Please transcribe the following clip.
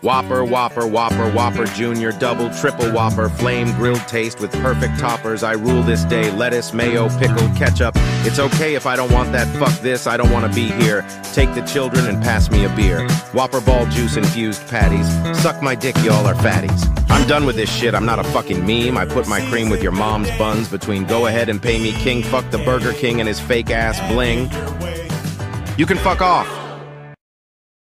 Whopper, Whopper, Whopper, Whopper Junior, double, triple Whopper, flame grilled taste with perfect toppers. I rule this day. Lettuce, mayo, pickle, ketchup. It's okay if I don't want that. Fuck this. I don't want to be here. Take the children and pass me a beer. Whopper ball juice infused patties. Suck my dick, y'all are fatties. I'm done with this shit. I'm not a fucking meme. I put my cream with your mom's buns between go ahead and pay me king. Fuck the Burger King and his fake ass bling. You can fuck off.